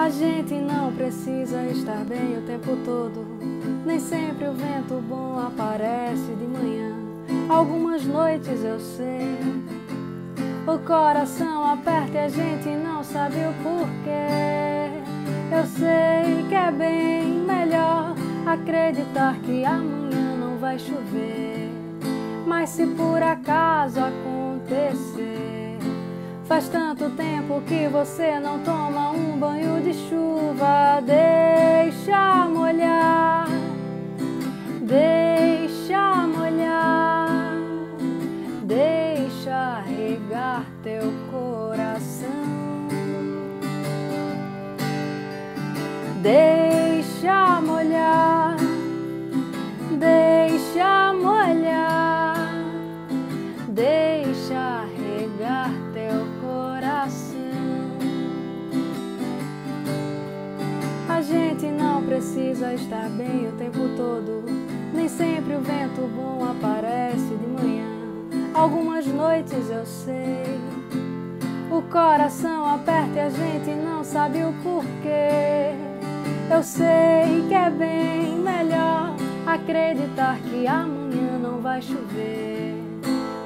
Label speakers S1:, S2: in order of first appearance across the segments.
S1: A gente não precisa estar bem o tempo todo. Nem sempre o vento bom aparece de manhã. Algumas noites eu sei. O coração aperta e a gente não sabe o porquê. Eu sei que é bem melhor acreditar que amanhã não vai chover. Mas se por acaso Faz tanto tempo que você não toma um banho de chuva. Deixa molhar, deixa molhar, deixa regar teu coração. Deixa precisa estar bem o tempo todo. Nem sempre o vento bom aparece de manhã. Algumas noites eu sei. O coração aperta e a gente não sabe o porquê. Eu sei que é bem melhor acreditar que amanhã não vai chover.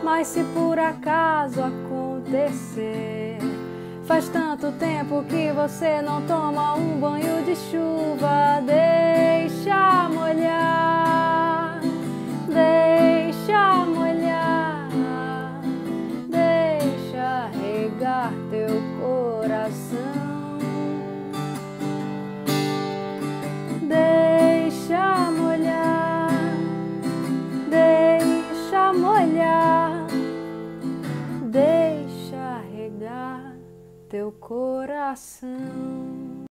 S1: Mas se por acaso acontecer, Faz tanto tempo que você não toma um banho de chuva. Deixa molhar, deixa molhar, deixa regar teu coração. Deixa molhar, deixa molhar, teu coração.